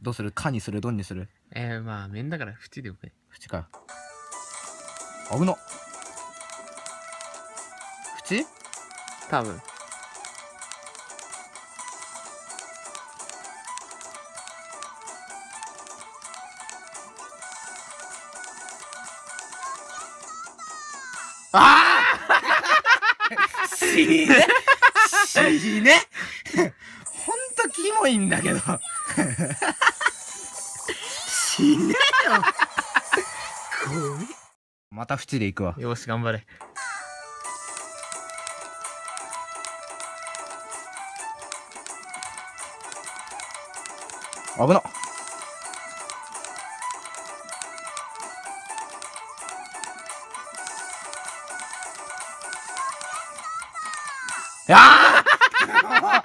どうする？かにする？どんにする？えー、まあ、面だから縁でよくね。縁かよ。危な。縁？多分。ああ 死ね死ねほんとキモいんだけど。死ねよごめん。また縁で行くわ。よし、頑張れ。危な。ああ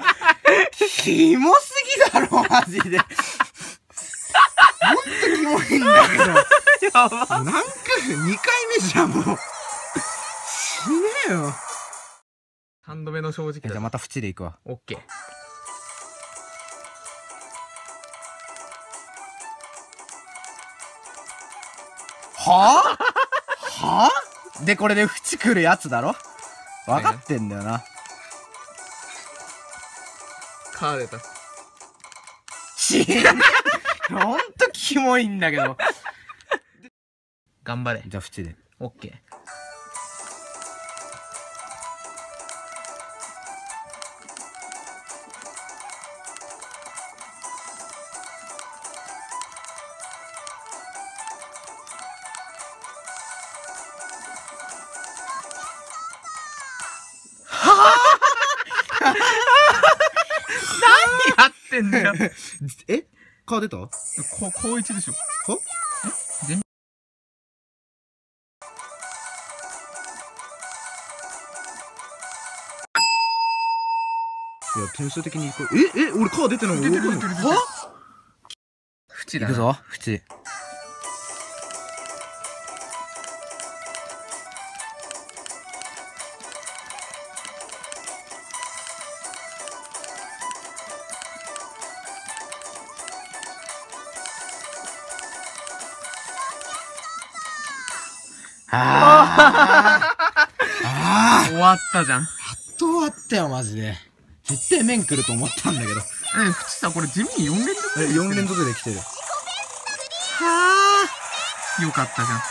キモすぎだろ、マジで。ほんとキモいんだけど。やば。何回、2回目じゃん、もう。死ねよ。3度目の正直だ。じゃあまた縁で行くわ。オッケー。は？ぁは？ぁで、これで縁来るやつだろ？分かってんだよな。カー出た。死ねほんとキモいんだけど。頑張れ。じゃあ縁で。オッケー。何やってんだよ。え？顔出た？こ、高一でしょ。はいや、点数的にこれ、ええ俺顔出てない出てる出てるは？縁だな。行くぞ、縁。あーあ終わったじゃん。ー、やっと終わったよ、マジで。絶対面来ると思ったんだけど。え、縁さ、これ地味に4連続え、4連続で来てる。はよかったじゃん。